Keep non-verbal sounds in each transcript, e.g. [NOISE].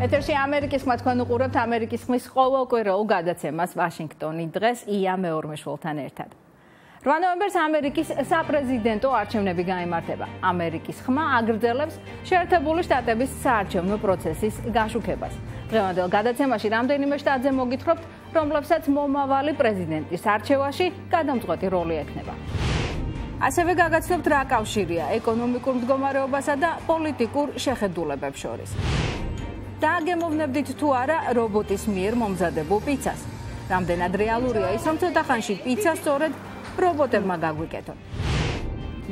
ეთერში ამერიკის ხმა თქვენ უყურებთ ამერიკის ხმის ყოველკვირეულ გადაცემას ვაშინგტონი დღეს ია მეორმეშვილთან ერთად. 8 ნოემბერს ამერიკის საპრეზიდენტო არჩევნები გამართება. ამერიკის ხმა აგრძელებს შეერთებული შტატების საარჩევნო პროცესის გაშუქებას. დღევანდელ გადაცემაში რამდენიმე შტატზე მოგითხრობთ, რომლებსაც მომავალი პრეზიდენტის არჩევაში გადამწყვეტი როლი ექნება. ასევე გაგაცნობთ რა კავშირია ეკონომიკურ მდგომარეობასა და პოლიტიკურ შეხედულებებს შორის. დააგემოვნებდით თუ არა რობოტის მიერ მომზადებულ პიცას. რამდენად რეალურია ის, რომ ცოტა ხანში პიცა სწორედ რობოტებმა გაგვიკეთონ.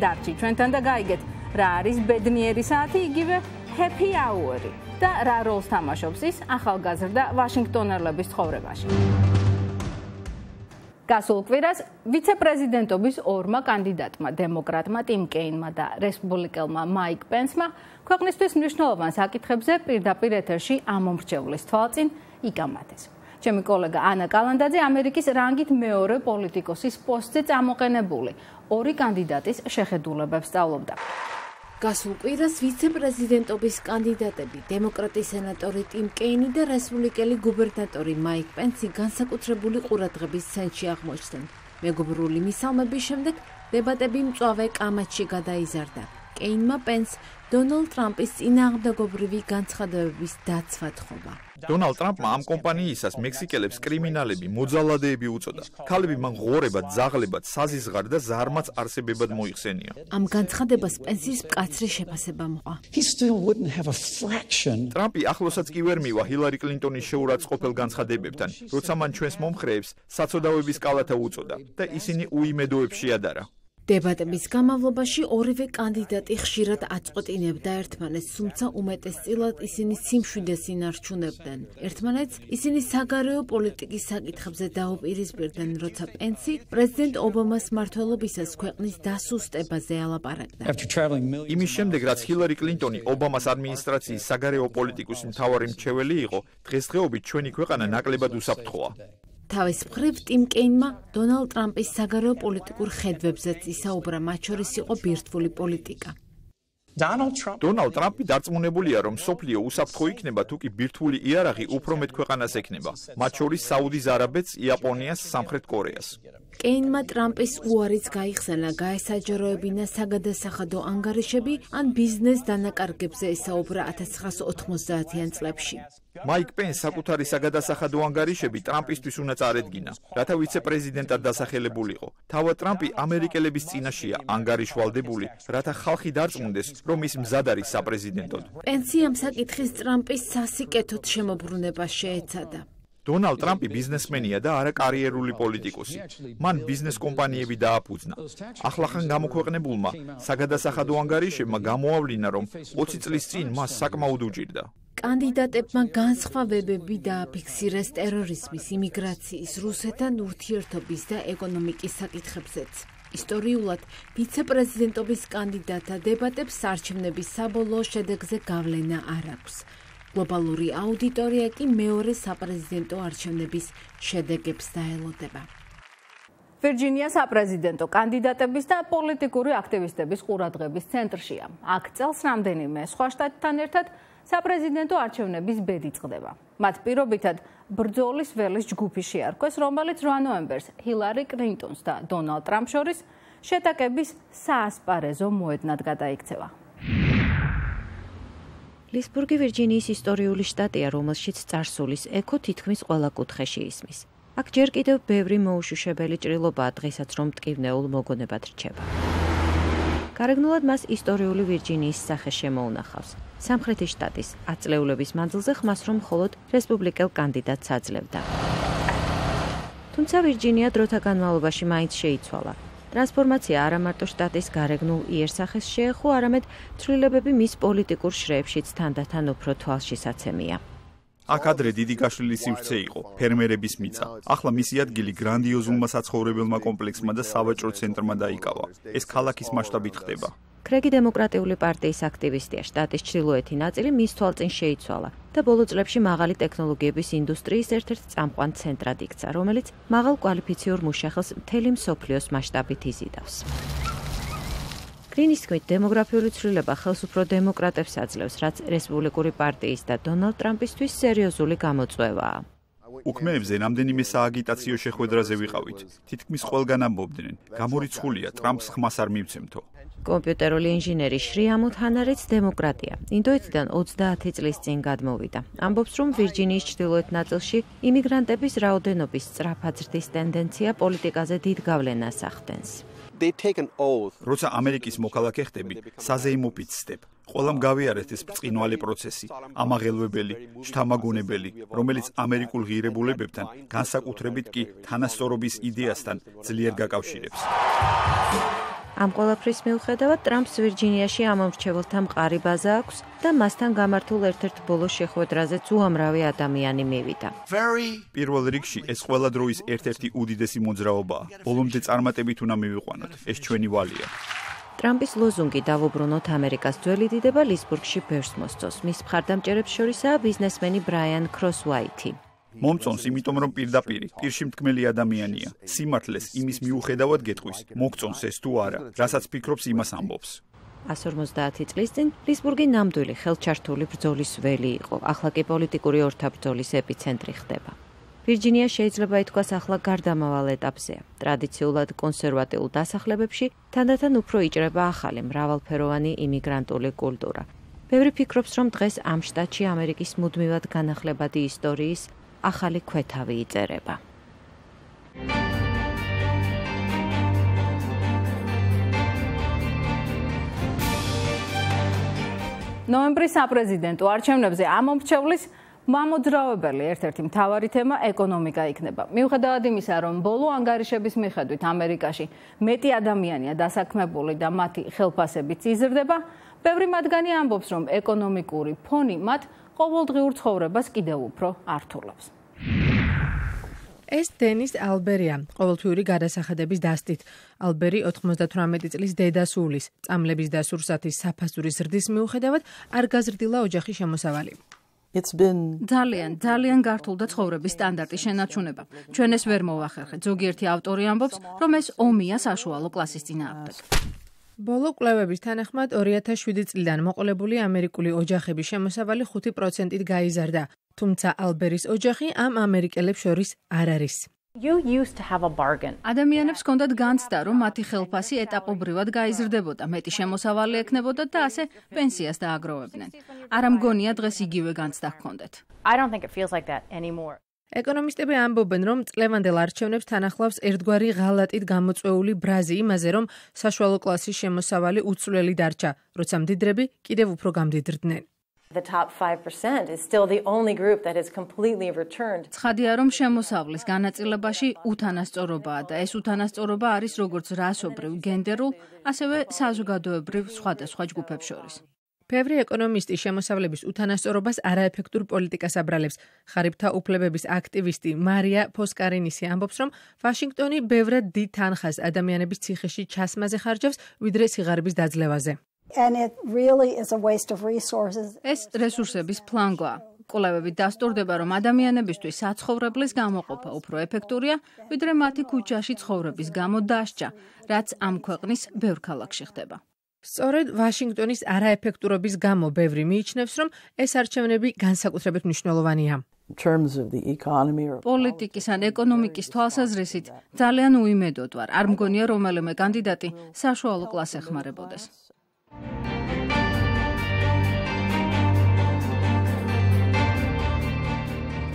დარჩი ჩვენთან და გაიგეთ, რა არის ბედნიერი საათი, იგივე happy hour-ი და რა როლს თამაშობს ის ახალგაზრდა ვაშინგტონელების ცხოვრებაში. გასულ კვირას ვიცე-პრეზიდენტობის ორმა კანდიდატმა, დემოკრატმა ტიმ კეინმა და რესპუბლიკელმა მაიკ პენსმა ქვეყნისთვის მნიშვნელოვან საკითხებზე პირდაპირ ეთერში ამომრჩევლის თვალწინ იკამათეს. ჩემი კოლეგა ანა კალანდაძე ამერიკის რანგით მეორე პოლიტიკოსის პოსტზე წამოყენებული ორი კანდიდატის შეხედულებებს სწავლობდა. გასულ კვირას ვიცე-პრეზიდენტობის კანდიდატები, დემოკრატის სენატორი ტიმ კეინი და რესპუბლიკელი გუბერნატორი მაიკ პენსი განსაკუთრებული ყურადღების ცენტრში აღმოჩნდნენ. მეგობრული მისალმების შემდეგ დებატები მწვავე კამათში გადაიზარდა. კეინმა პენს დონალდ ტრამპის წინააღმდეგობრივი განცხადებების დაცვა თხოვა. დონალდ ტრამპმა ამ კომპანიისას მექსიკელებს კრიმინალები, მოძალადეები უწოდა. ქალები მან ღორებად, ზაღლებად, საზიზღარ და ზარმაც არსებებად მოიხსენია. ამ განცხადებას პენსის მკაცრი შეფასება მოყვა. ტრამპი ახლოსაც კი ვერ მივა ჰილარი კლინტონის შეურაცხყოფელ განცხადებებთან, როცა მან ჩვენს მომხრეებს საცოდავების კალათა უწოდა და ისინი უიმედოებს შეადარა. დებატების გამავლობაში ორივე კანდიდატი ხშირად აწყვეტინებდა ერთმანეთს, თუმცა უმეტესწილად ისინი სიმშვიდეს ინარჩუნებდნენ. ერთმანეთს ისინი საგარეო პოლიტიკის საკითხებზე დაუპირისპირდნენ, როცა პენსი პრეზიდენტ ობამას მმართველობისას ქვეყნის დასუსტებაზე ალაპარაკდა. იმის შემდეგ, რაც ჰილარი კლინტონი ობამას ადმინისტრაციის საგარეო პოლიტიკის მთავარი მრჩეველი იყო, დღესდღეობით ჩვენი ქვეყანა ნაკლებად უსაფრთხოა. თავის მხრივ ტიმ კეინმა დონალდ ტრამპის საგარეო პოლიტიკურ ხედვებზეც ისაუბრა, მათ შორის იყო ბირთვული პოლიტიკა. დონალდ ტრამპი დარწმუნებულია, რომ სოფლიო უსაფრთხო იქნება, თუ კი ბირთვული იარაღი უფრო მეტ ქვეყანას ექნება, მათ შორის საუდის არაბეთს, იაპონიას, სამხრეთ კორეას. კეინმა ტრამპის უარიც გაიხსენა, გაესაჯაროებინა საგადასახადო ანგარიშები ან ბიზნეს დანაკარგებზე ესაუბრა 1990-იან წლებში. მაიკ პენს საკუთარი საგადასახადო ანგარიშები ტრამპისთვის უნდა წარედგინა, რათა ვიცე-პრეზიდენტად დასახელებულიყო. თავად ტრამპი ამერიკელების წინაშია ანგარიშვალდებული, რათა ხალხი დარწმუნდეს, რომ ის მზად არის საპრეზიდენტოდ. პენსი ამ საკითხის ტრამპის სასიკეთოდ შემოbrunება შეეცადა. დონალდ ტრამპი ბიზნესმენია და არა კარიერული პოლიტიკოსი. მან ბიზნეს კომპანიები დააფუძნა. ახლახან გამოქვეყნებულმა საგადასახადო ანგარიშებმა გამოავლინა, რომ 20 წლის წინ მას საკმაოდ უჭირდა. კანდიდატებმა განსხვავებები დააფიქსირეს ტერორიზმის, იმიგრაციის, რუსეთთან ურთიერთობის და ეკონომიკის საკითხებზეც. ისტორიულად ვიცე-პრეზიდენტობის კანდიდატთა დებატებს არჩევნების საბოლოო შედეგზე გავლენა არ აქვს. გლობალური აუდიტორია კი მეორე საპრეზიდენტო არჩევნების შედეგებს დაელოდება. ვირჯინია საპრეზიდენტო კანდიდატების და პოლიტიკური აქტივისტების ყურადღების ცენტრშია. აქ წელს რამდენიმე სხვა შტატთან ერთად საპრეზიდენტო არჩევნების ბედი წყდება. მათ პირობითად ბრძოლის ველის ჯგუფი შეარქვეს, რომელიც 8 ნოემბერს ჰილარი კლინტონს და დონალდ ტრამპს შორის შეტაკების საასპარეზო მოედნად გადაიქცევა. ლისბურგი ვირჯინიის ისტორიული შტატია, რომელშიც წარსულის ეკო თითქმის ყველა კუთხეში ისმის. აქ ჯერ კიდევ ბევრი მოუშუშებელი ჭრილობაა დღესაც რომ მტკივნეულ მოგონებად რჩება. გარეგნულად მას ისტორიული ვირჯინიის სახე შემოუნახავს. სამხრეთის შტატის აწლეულების მანძილზე ხმას რომ მხოლოდ რესპუბლიკელ კანდიდატს აძლევდა. თუმცა ვირჯინია დროთა განმავლობაში მაინც შეიცვალა. ტრანსფორმაცია არა მარტო შტატის გარეგნულ იერსახეს შეეხო, არამედ ცვლილებები მის პოლიტიკურ შრეებშიც თანდათან უფრო თვალშისაცემია. აქ ადრე დიდი გაშლილი სივრცე იყო, ფერმერების მიწა. ახლა მისი ადგილი გრანდიოზულმა საცხოვრებელმა კომპლექსმა და სავაჭრო ცენტრმა დაიკავა. ეს ქალაქის მასშტაბით ხდება. კრეგი დემოკრატიული პარტიის აქტივისტია, შტატის ჩრდილოეთი ნაწილი მის თვალწინ შეიცვალა და ბოლო წლებში მაღალი ტექნოლოგიების ინდუსტრიის ერთ-ერთ წამყვან ცენტრად იქცა, რომელიც მაღალ კვალიფიციურ მუშახელს მთელი მსოფლიოს მასშტაბით იზიდავს. გრინის თქმით, დემოგრაფიული ცვლილება ხელს უფრო დემოკრატებს აძლევს, რაც რესპუბლიკური პარტიის და დონალდ ტრამპისთვის სერიოზული გამოწვევაა. უქმეებზე რამდენიმე სააგიტაციო შეხვედრაზე ვიყავით. თითქმის ყველგან ამბობდნენ, გამორიცხულია ტრამპს ხმას არ მივცემთო. კომპიუტერული ინჟინერი შრიამუთ ჰანარიც დემოკრატია. ინდოეთიდან 30 წლის წინ გადმოვიდა. ამბობს, რომ ვირჯინიის ჩრდილოეთ ნაწილში იმიგრანტების რაოდენობის სწრაფად ზრდის ტენდენცია პოლიტიკაზე დიდ გავლენას ახდენს. როცა ამერიკის მოქალაქე ხდები, საზეიმო პიცდებ. ყველამ გავიარეთ ეს ბრწყინვალე პროცესი, ამაღელვებელი, შთამაგონებელი, რომელიც ამერიკულ ღირებულებებთან, განსაკუთრებით კი თანასწორობის იდეასთან ძლიერ გაკავშირებს. ამ ყველაფრის მიუხედავად ტრამპს ვირჯინიაში ამომრჩეველთა მყარი ბაზა აქვს და მასთან გამართულ ერთ-ერთ ბოლო შეხვედრაზეც უამრავი ადამიანი მივიდა. პირველ რიგში ეს ყველა დროის ერთ-ერთი უდიდესი მოძრაობაა. ბოლომდე წარმატებით უნდა მივიყვანოთ. ეს ჩვენი ვალია. ტრამპის ლოზუნგი დავუბრუნოთ ამერიკას ძველი დიდება ლისბურგში ბევრს მოსწოს. მის მხარდამჭერებს შორისაა ბიზნესმენი ბრაიან კროსვაიტი. მომწონს, იმიტომ რომ პირდაპირ პირში მткმელი ადამიანია. სიმართლეს იმის მიუხედავად გეტყვის, მოგწონს ეს თუ არა, რასაც ფიქრობს იმას ამბობს. 150 წლის წინ ლისბურგი ნამდვილი ხელჩართული ბრძოლის ველი იყო. ახლა კი პოლიტიკური ორთაბრძოლის ეპიცენტრი ხდება. ვირჯინია შეიძლება ითქვას ახლა გარდამავალ ეტაპზეა. ტრადიციულად კონსერვატიულ დასახლებებში თანდათან უფრო იჭრება ახალი მრავალფეროვანი იმიგრანტული კულტურა. ბევრი ფიქრობს, რომ დღეს ამ შტატში ამერიკის მუდმივად განახლებადი ისტორიის ახალი ქვეთავი იწერება. ნოემბრის საპრეზიდენტო არჩევნებზე ამომრჩევლის მამოძრავებელი ერთ-ერთი მთავარი თემა ეკონომიკა იქნება. მიუხედავად იმისა, რომ ბოლო ანგარიშების მიხედვით ამერიკაში მეტი ადამიანია დასაქმებული და მათი ხელფასებიც იზრდება, ბევრი მათგანი ამბობს, რომ ეკონომიკური ფონი მათ ყოველდღიურ ცხოვრებას კიდევ უფრო ართულებს. ეს დენის ალბერია, ყოველთვიური გადასახადების დასტით. ალბერი 98 წლის დედასულის, წამლების და სურსათის საფასურის ზრდის მიუხედავად არ გაზრდილა ოჯახის შემოსავალი. It's been ძალიან ძალიან გართულ და ცხოვრების სტანდარტის შენარჩუნება. ჩვენ ეს ვერ მოვახერხეთ. ზოგიერთი ავტორი ამბობს, რომ ეს ომია საშუალო კლასის წინააღმდეგ. ბოლო კვლევების თანახმად 2007 წლიდან მოყოლებული ამერიკული ოჯახების შემოსავალი 5%-ით გაიზარდა, თუმცა ალბერის ოჯახი ამ ამერიკელებს შორის არ არის. You used to have a bargain. ადამიანებს ჰქონდათ განცდა, რომ მათი ხელფასი ეტაპობრივად გაიზრდებოდა, მეტი შემოსავალი ექნებოდათ და ასე პენსიას დააგროვებდნენ. არ ამგონია დღეს იგივე განცდა ჰქონდეთ. I don't think it feels like that anymore. ეკონომისტები ამბობენ, რომ წლევანდელ არჩევნებს თანახლავს ერთგვარი ღალატით გამოწვეული ბრაზი იმაზე, რომ საშუალო კლასის შემოსავალი უცვლელი დარჩა, როცა მდიდრები კიდევ უფრო გამდიდრდნენ. The top 5% is still the only group that has completely returned. ცხადია, რომ შემოსავლის განაწილებაში უთანასწორობაა და ეს უთანასწორობა არის როგორც რასობრივ, გენდერულ, ასევე საზოგადოებრივ სხვადასხვა ჯგუფებს შორის. ბევრი ეკონომისტი შემოსავლების უთანასწორობას არაეფექტურ პოლიტიკას აბრალებს. ხარიბთა უფლებების აქტივისტი მარია ფოსკარინისი ამბობს, რომ ვაშინგტონი ბევრად დიდ თანხას ადამიანების ციხეში ჩასმაზე ხარჯავს, ვიდრე სიღარიბის დაძლევაზე. ეს რესურსების ფლანგვა. კოლევები დასტურდება, რომ ადამიანებისთვის საცხოვრებლის გამოყოფა უფრო ეფექტურია, ვიდრე მათი ქუჩაში ცხოვრების გამო დასჯა, რაც ამ ქვეყნის ბევრ ქალაქში ხდება. სწორედ ვაშინგტონის არაეფექტურობის გამო ბევრი მიიჩნევს, რომ ეს არჩევნები განსაკუთრებით მნიშვნელოვანია. პოლიტიკის ან ეკონომიკის თვალსაზრისით ძალიან უიმედოდ ვარ. არ მგონია რომელიმე კანდიდატი საშუალო კლასს ეხმარებოდეს.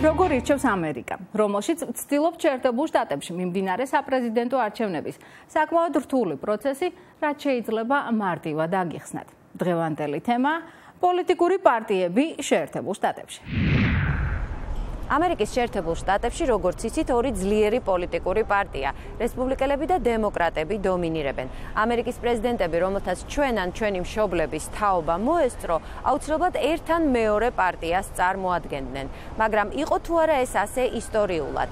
როგორ ირჩევს ამერიკა, რომელშიც ცდილობს ჩერტებულ შტატებში მიმდინარე საპრეზიდენტო არჩევნების საკმაოდ რთული პროცესი, რაც შეიძლება მარტივად აგიხსნათ. დღევანდელი თემა პოლიტიკური პარტიები შეერთებულ შტატებში. ამერიკის შეერთებულ შტატებში როგორც იცით ორი ძლიერი პოლიტიკური პარტია. რესპუბლიკელები და დემოკრატები დომინირებენ. ამერიკის პრეზიდენტები რომელთაც ჩვენ ან ჩვენი მშობლების თაობა მოესწრო აუცილებლად ერთან მეორე პარტიას წარმოადგენდნენ. მაგრამ იყო თუ არა ეს ასე ისტორიულად?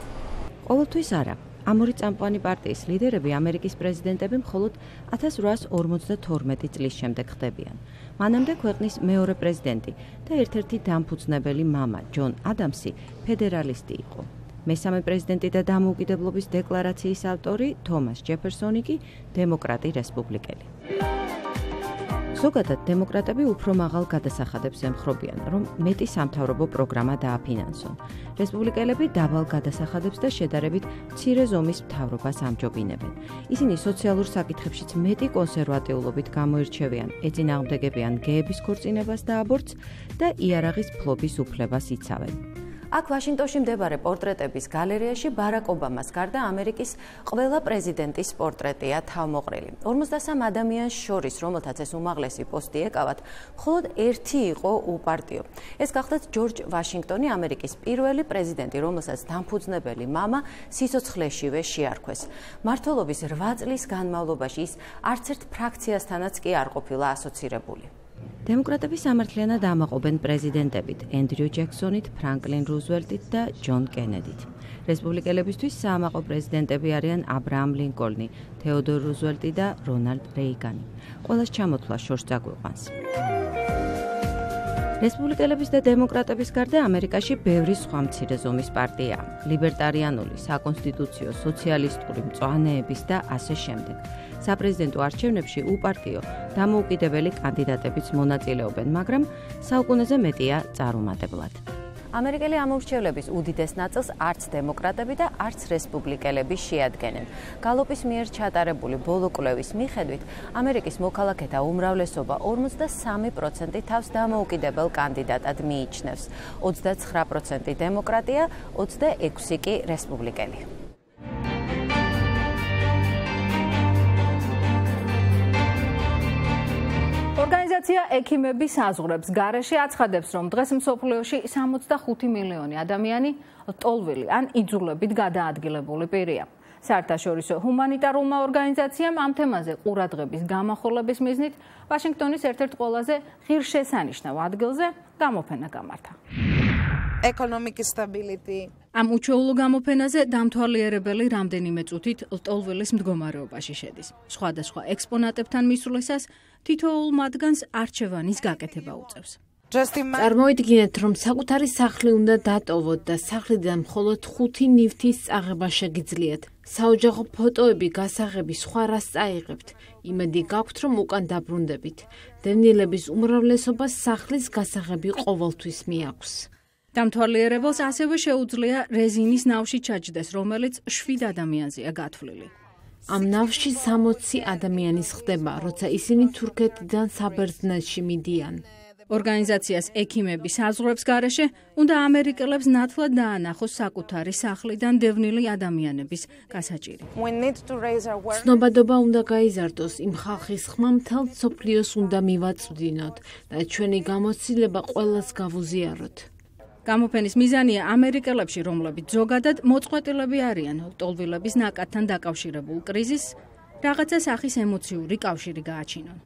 ყოველთვის არა. ამ ორი წამყვანი პარტიის ლიდერები ამერიკის პრეზიდენტები მხოლოდ 1852 წლის შემდეგ ხდებიან. მანამდე ქვეყნის მეორე პრეზიდენტი და ერთ-ერთი დამფუძნებელი მამა ჯონ ადამსი ფედერალისტი იყო. მესამე პრეზიდენტი და დამოუკიდებლობის დეკლარაციის ავტორი თომას ჯეფერსონი კი დემოკრატი რესპუბლიკელი. ზოგადად დემოკრატები უფრო მაღალ გადასახადებს ემხრობიან, რომ მეტი სამთავრობო პროგრამა დააფინანსონ. რესპუბლიკელები დაბალ გადასახადებს და შედარებით მცირე ზომის მთავრობას ამჯობინებენ. ისინი სოციალურ საკითხებშიც მეტი კონსერვატიულობით გამოირჩევიან, ეწინააღმდეგებიან გეების ქორწინებას და აბორტს და იარაღის ფლობის უფლებას იცავენ. აქ ვაშინგტონში მდებარე პორტრეტების გალერეაში ბარაკ ობამას გარდა ამერიკის ყველა პრეზიდენტის პორტრეტია თავმოყრილი. 53 ადამიანს შორის, რომელთაც ეს უმაღლესი პოსტი ეკავათ, მხოლოდ ერთი იყო უპარტიო. ეს გახდა ჯორჯ ვაშინგტონი, ამერიკის პირველი პრეზიდენტი, რომელსაც დამფუძნებელი მამა სიცოცხლეშივე შეარქვეს. მართლობის 8 წლის განმავლობაში ის არცერთ ფრაქციასთანაც კი არ ყოფილა ასოცირებული. დემოკრატები სამართლიანად ამაყობენ პრეზიდენტებით ენდრიუ ჯექსონით, ფრანკლინ რუზველტით და ჯონ კენედით. რესპუბლიკელებისთვის საამაყო პრეზიდენტები არიან აბრაამ ლინკოლნი, თეოდორ რუზველტი და რონალდ რეიგანი. ყოველს ჩამოთვლა შორს დაგვიყვანს. რესპუბლიკელების და დემოკრატების გარდა ამერიკაში ბევრი სხვა მცირე ზომის პარტიაა. ლიბერტარიანული, საკონსტიტუციო, სოციალისტური, მწვანეების და ასე შემდეგ. საპრეზიდენტო არჩევნებში უპარტიო დამოუკიდებელი კანდიდატებიც მონაწილეობენ, მაგრამ საუკუნეზე მეტია წარუმატებლად. ამერიკელი ამორჩევლების უდიდეს ნაწილს არც დემოკრატები და არც რესპუბლიკელები შეადგენენ. გალოპის მიერ ჩატარებული ბოლო კვლევის მიხედვით, ამერიკის მოქალაქეთა უმრავლესობა 53% თავს დამოუკიდებელ კანდიდატად მიიჩნევს. 29% დემოკრატია, 26 კი რესპუბლიკელი. ორგანიზაცია ექიმები საზღვრებს გარეშე აცხადებს, რომ დღეს მსოფლიოში 65 მილიონი ადამიანი ტოლვილი ან იძულებით გადაადგილებული პირია. საერთაშორისო ჰუმანიტარულმა ორგანიზაციამ ამ თემაზე ყურადღების გამახვილების მიზნით ვაშინგტონის ერთ-ერთ ყველაზე ღირსშესანიშნავ ადგილზე გამოფენა გამართა. economic stability ამ უჩვეულო გამოფენაზე დამთვალიერებელი რამდენიმე წუთით ლტოლვილის მდგომარეობაში შედის. სხვადასხვა ექსპონატებთან მისვლისას თითოეულ მათგანს არჩევანის გაკეთება უწევს. წარმოიდგინეთ, რომ საკუთარი სახლი უნდა დატოვოთ და სახლიდან მხოლოდ 5 ნივთის წაღება შეგიძლიათ. საოჯახო ფოტოები გასაღები სხვა რას წაიღებთ. იმედი გაქვთ, რომ უკან დაბრუნდებით. დევნილების უმრავლესობას სახლის გასაღები ყოველთვის მიაქვს. დამთვალიერებელს ასევე შეუძლია რეზინის ნავში ჩაჯდეს, რომელიც 7 ადამიანზეა გათვლილი. ამ ნავში 60 ადამიანის ხდება, როცა ისინი თურქეთიდან საბერძნეთში მიდიან. ორგანიზაციას ექიმები საზღვრებს გარეშე უნდა ამერიკელებს ნათლად დაანახოს საკუთარი სახლიდან დევნილი ადამიანების გასაჭირი. ცნობადობა უნდა გაიზარდოს იმ ხალხის ხმა მთელ სოფლიოს უნდა მივაწვდინოთ და ჩვენი გამოცდილება ყველას გავუზიაროთ. გამოფენის მიზანია ამერიკელებში, რომლებიც ზოგადად მოწყვეტილები არიან ტოლვილების ნაკადთან დაკავშირებულ კრიზისს, რაღაცა სახის ემოციური კავშირი გააჩინონ.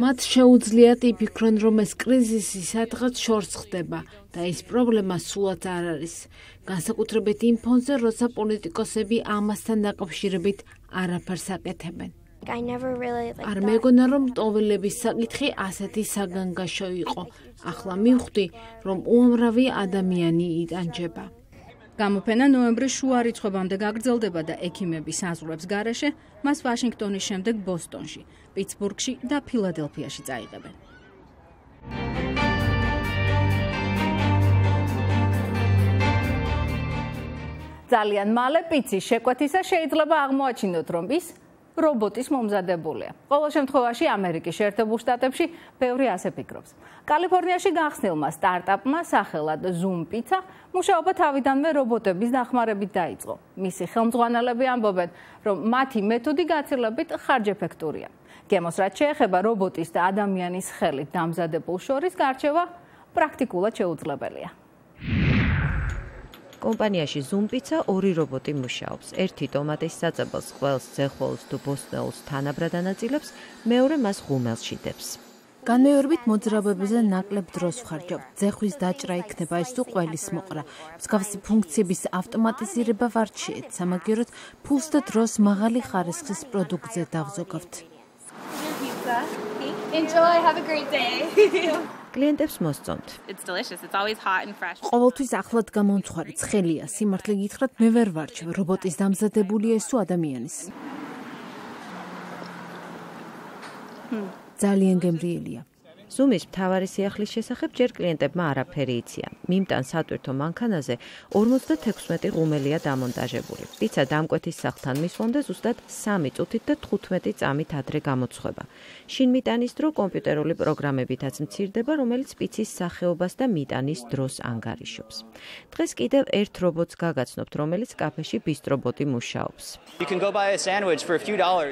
მათ შეუძლიათ იფიქრონ, რომ ეს კრიზისი სადღაც შორს ხდება და ეს პრობლემა სულაც არ არის. განსაკუთრებით იმ ფონზე, როცა პოლიტიკოსები ამასთან დაკავშირებით არაფერს აკეთებენ. არ მეგონა რომ ტოვილების საკითხი ასეთი საგანგაშო იყო. ახლა მივხვდი რომ უამრავი ადამიანი იტანჯება. გამოფენა ნოემბრის შუა რიცხვებამდე გაგრძელდება და ექიმების საზღვრებს გარეშე მას ვაშინგტონის შემდეგ ბოსტონში, პიცბურგში და ფილადელფიაში წაიღებენ. ძალიან მალე პიცის შეკვეთისა შეიძლება აღმოაჩინოთ რომ ის რობოტის მომზადებულია. ყოველ შემთხვევაში ამერიკის შეერთებულ შტატებში ბევრი ასე ფიქრობს. კალიფორნიაში გახსნილმა სტარტაპმა სახელად Zoom Pizza მუშაობა თავიდანვე რობოტების დახმარებით დაიწყო. მისი ხელმძღვანელები ამბობენ, რომ მათი მეთოდი გაცილებით ხარჯეფექტურია. გემოს რაც შეეხება რობოტის და ადამიანის ხელით დამზადებულ შორის გარჩევა პრაქტიკულად შეუძლებელია. კომპანიაში Zoom-Pizza ორი რობოტი მუშაობს. ერთი ტომატის საწებელს ყველს ზეხოლს თუ ბოსტნეულს თანაბრად ანაწილებს, მეორე მას ღუმელს შიდებს. განმეორებით მოძრაობებზე ნაკლებ დროს ვხარჯავ. ზეხვის დაჭრა იქნება ის თუ ყველის მოყრა. მსგავსი ფუნქციების ავტომატიზირება ვარჩიეთ, სამაგიეროდ ფულს და დროს მაღალი ხარისხის პროდუქტზე დავზოგავთ. Enjoy, have a great day. [LAUGHS] კლიენტებს მოსწონთ. It's delicious. It's always hot and fresh. ყოველთვის ახლად გამომწვარი ცხელია. სიმართლე გითხრათ, მე ვერ ვარჩევ რობოტის დამზადებული ეს თუ ადამიანის. ძალიან გემრიელია. ზუმის მთავარი სიახლის შესახებ ჯერ კლიენტებმა არაფერი იციან. მიმტან სატვირთო მანქანაზე 56 ღუმელია დამონტაჟებული. პიცა დამკვეთის სახლთან მისვლამდე ზუსტად 3 წუთით და 15 წამით ადრე გამოცხება. შინ მიტანის დრო კომპიუტერული პროგრამებითაც მცირდება, რომელიც პიცის სახეობას და მიტანის დროს ანგარიშობს. დღეს კიდევ ერთ რობოტს გაგაცნობთ, რომელიც კაფეში ბისტრობოტი მუშაობს.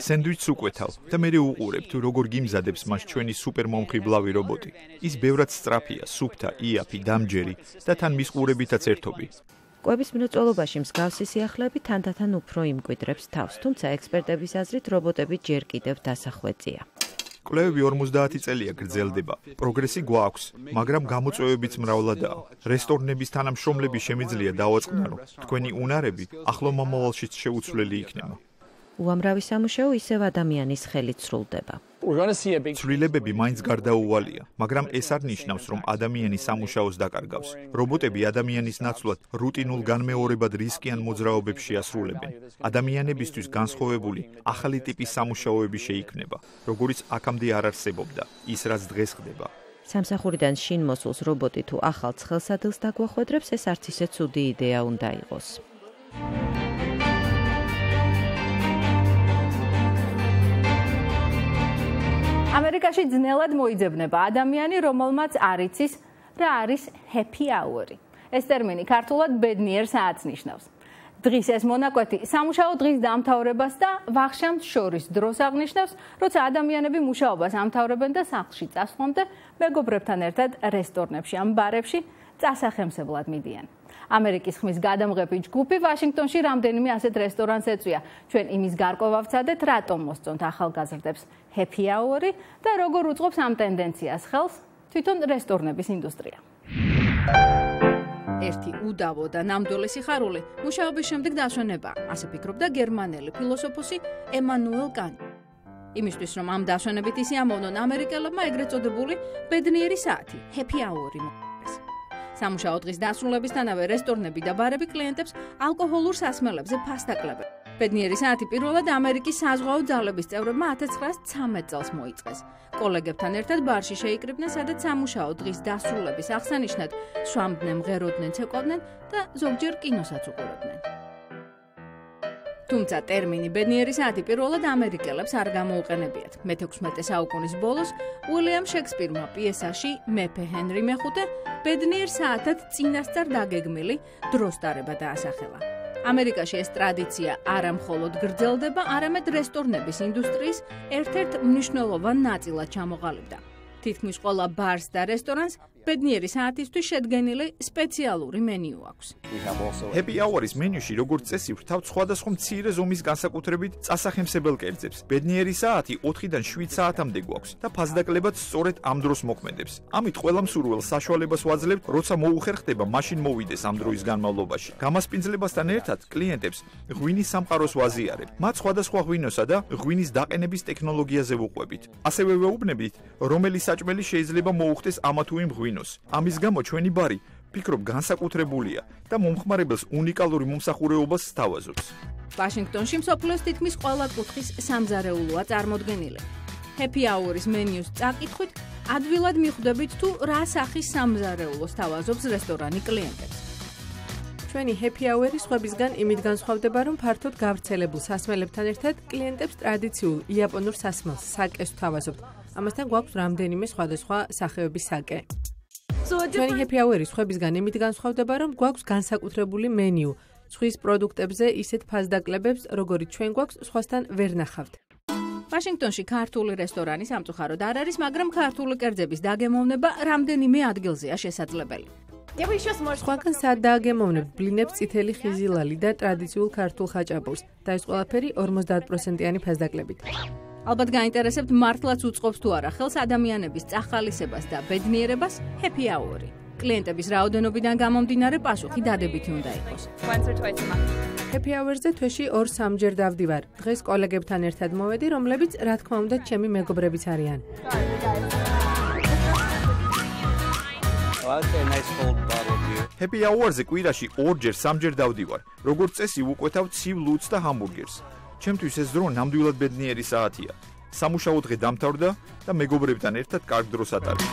სენდვიჩს უკვეთავ და მე უყურებ თუ როგორ გიმზადებს მას ჩვენი სუპერმომხიბლავი ახლავი რობოტი. ის ბევრად სწრაფია, სუფთა, იაფი, დამჯერი და თან მის ყურებითაც ერთობი. კვების მრეწველობაში მსგავსი სიახლეები თანდათან უფრო იმკვიდრებს თავს, თუმცა ექსპერტების აზრით რობოტები ჯერ კიდევ დასახვეწია. კვლევები 50 წელია გრძელდება. პროგრესი გვაქვს, მაგრამ გამოწვევებიც მრავლადაა. რესტორნების თანამშრომლები შემიძლია დაუწყნარო. თქვენი უნარები ახლო მომავალშიც შეუცვლელი იქნება. უამრავი სამუშაო ისევ ადამიანის ხელით სრულდება. ცვლილებები მაინც გარდაუვალია, მაგრამ ეს არ ნიშნავს, რომ ადამიანი სამუშაოს დაკარგავს. რობოტები ადამიანის ნაცვლად რუტინულ განმეორებად რისკიან მოძრაობებს შეასრულებენ. ადამიანებისთვის განსხვავებული ახალი ტიპის სამუშაოები შეიქმნება, როგორიც აქამდე არ არსებობდა, ის რაც დღეს ხდება. სამსახურიდან შინ მოსულს რობოტი თუ ახალ ცხელსადელს დაგვახვედრებს, ეს არც ისე ცუდი იდეა უნდა იყოს. ამერიკაში ძნელად მოიძებნება ადამიანი, რომელმაც არ იცის რა არის happy hour-ი. ეს ტერმინი ქართულად ბედნიერ საათს ნიშნავს. დღის ეს მონაკვეთი სამუშაო დღის დამთავრებას და ვახშამს შორის დროს აღნიშნავს, როცა ადამიანები მუშაობას ამთავრებენ და სახლში წასვლამდე მეგობრებთან ერთად რესტორნებში ან ბარებში წასახემსებლად მიდიან. ამერიკის ხმის გადამღები ჯგუფი ვაშინგტონში რამდენიმე ასეთ რესტორანს ეწვია. ჩვენ იმის გარკვევა ვცადეთ, რატომ მოსწონთ ახალგაზრდებს happy hour-ი და როგორ უწყობს ამ ტენდენციას ხელს თვითონ რესტორნების ინდუსტრია. ერთი უდავო და ნამდვილი სიხარული მუშაობის შემდეგ დაშვენება, ასე ფიქრობდა გერმანელი ფილოსოფოსი ემანუელ კანი. იმისთვის რომ ამ დაშვენებით ისე ამოვნონ ამერიკელებმა ეგრეთ წოდებული ბედნიერი საათი, happy hour-ი სამუშაო დღის დასრულებისთანავე რესტორნები და ბარები კლიენტებს ალკოჰოლურ სასმელებზე ფასდაკლებენ. ბედნიერი საათი პირველად ამერიკის საზღვაო ძალების წევრებმა 1913 წელს მოიწეს. კოლეგებთან ერთად ბარში შეიკრიბნენ, სადაც სამუშაო დღის დასრულების აღსანიშნად შვამდნენ, მღეროდნენ, ცეკვავდნენ და ზოგჯერ კინოსაც უყურებდნენ. თუმცა ტერმინი ბედნიერი საათი პირველად ამერიკელებს არ გამოუყენებიათ. მე-16 საუკუნის ბოლოს უილიამ შექსპირმა პიესაში მეფე ჰენრი მეხუთე ბედნიერ საათად წინასწარ დაგეგმილი დროს დარება დაასახელა. ამერიკაში ეს ტრადიცია არა მხოლოდ გრძელდება, არამედ რესტორნების ინდუსტრიის ერთ-ერთ მნიშვნელოვან ნაწილად ჩამოყალიბდა. თითქმის ყველა ბარს და რესტორანს ბედნიერი საათისთვის შედგენილი სპეციალური მენიუ აქვს. Happy Hour-ის მენიუში როგორც წესი ვრთავთ სხვადასხვა მცირე ზომის განსაკუთრებით წასახემსებელ კერძებს. ბედნიერი საათი 4-დან 7 საათამდე გვაქვს და ფასდაკლებად სწორედ ამ დროს მოქმედებს. ამით ყველა მსურველს საშუალებას ვაძლევთ, როცა მოუხერხდება, მაშინ მოვიდეს ამ დროის განმავლობაში. გამასპინძლებასთან ერთად კლიენტებს ღვინის სამყაროს ვაზიარებ. მათ სხვადასხვა ღვინოსა და ღვინის დაყენების ტექნოლოგიაზე ვუყვებით. ასევე ვეუბნებით, რომელი საჭმელი შეიძლება მოუხდეს ამა თუ იმ ღვინოს მინუს. ამის გამო ჩვენი ბარი ფიქრობ განსაკუთრებულია და მომხმარებელს უნიკალური მომსახურეობას სთავაზობს. ვაშინგტონში მსოფლიოს თითქმის ყველა კუთხის სამზარეულოა წარმოდგენილი. Happy Hour-ის მენიუს წაკითხვით ადვილად მიხვდებით თუ რა სახის სამზარეულოს სთავაზობს რესტორანი კლიენტებს. ჩვენი Happy Hour-ი სხვებისგან იმით განსხვავდება, რომ ფართოდ გავრცელებულ სასმელებთან ერთად კლიენტებს ტრადიციულ იაპონურ სასმელს საკეს სთავაზობთ. ამასთან გვაქვს რამდენიმე სხვადასხვა სახეობის საკე. ჩვენი happy hour-ი სხვებისგან იმით განსხვავდება, რომ გვაქვს განსაკუთრებული მენიუ. სხვის პროდუქტებზე ისეთ ფასდაკლებებს, როგორიც ჩვენ გვაქვს, სხვასთან ვერ ნახავთ. ვაშინგტონში ქართული რესტორანი სამწუხაროდ არ არის, მაგრამ ქართული კერძების დაგემოვნება რამდენიმე ადგილზეა შესაძლებელი. სხვაგან სად დააგემოვნებთ ბლინებს წითელი ხიზილალი და ტრადიციულ ქართულ ხაჭაპურს და ეს ყველაფერი 50%-იანი ფასდაკლებით. ალბათ გაინტერესებთ მართლაც უწყობს თუ არა ხელს ადამიანების წახალისებას და ბედნიერებას happy hour-ი. კლიენტების რაოდენობიდან გამომდინარე პასუხი დადებითი უნდა იყოს. happy hour-ზე თვეში 2-3ჯერ დავდივარ. დღეს კოლეგებთან ერთად მოვედი, რომლებიც რა თქმა უნდა ჩემი მეგობრებიც არიან. happy hour-ზე კვირაში 2ჯერ 3ჯერ დავდივარ. როგორც წესი, უკვეთავ ცივ ლუცს და ჰამბურგერს. ჩემთვის ეს დრო ნამდვილად ბედნიერი საათია. სამუშაო დღე დამთავრდა და მეგობრებთან ერთად კარგ დროს ატარებთ.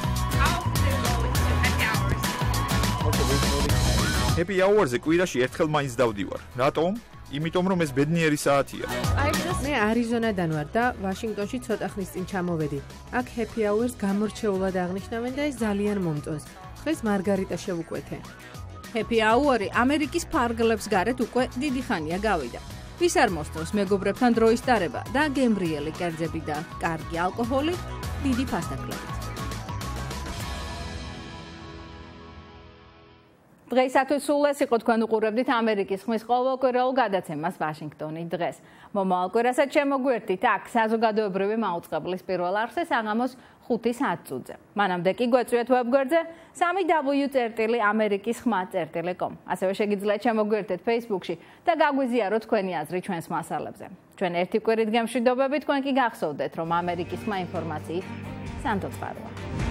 Happy Hour-ზე კვირაში ერთხელ მაინც დავდივარ. რატომ? იმიტომ რომ ეს ბედნიერი საათია. მე არიზონადან ვარ და ვაშინგტონში ცოტა ხნის წინ ჩამოვედი. აქ Happy Hours გამორჩეულად აღნიშნავენ და ეს ძალიან მომწონს. დღეს მარგარიტა შევუკვეთე. Happy Hour-ი ამერიკის ფარგლებს გარეთ უკვე დიდი ხანია გავიდა. ვის არ მოსწონს მეგობრებთან დროის დარება და გემრიელი კერძები და კარგი ალკოჰოლი დიდი ფასტაკლებით. დღეისათვის სულ ეს იყო თქვენ უყურებდით ამერიკის ხმის ყოველკვირეულ გადაცემას ვაშინგტონი დღეს. მომავალ კვირასაც შემოგვერთით აქ საზოგადოებრივი მაუწყებლის პირველ არხზე საღამოს 5 საათზე. მანამდე კი გვეწვიეთ ვებგვერდზე 3w.amerikisxma.com. ასევე შეგიძლიათ შემოგვერთეთ Facebook-ში და გაგვიზიაროთ თქვენი აზრი ჩვენს მასალებზე. ჩვენ ერთი კვირით გემშვიდობებით თქვენ კი გახსოვდეთ რომ ამერიკის ხმა ინფორმაციით სანდო წყაროა.